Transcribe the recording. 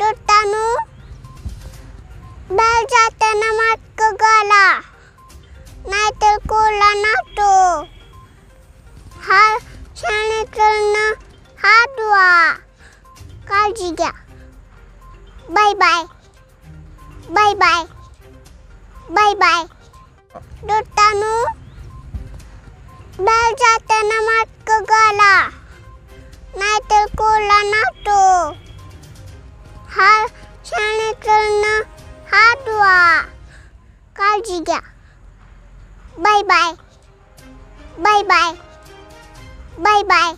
दुटानू बेल जाते ना मत गला नाहीतर कोला नाटो. हा शाळेकडनं हात धुवा काळजी घ्या. Bye bye. Bye bye. Bye bye. दुटानू बेल जाते ना मत गला नाहीतर कोला नाटो. हा काळजी गया bye bye bye bye bye bye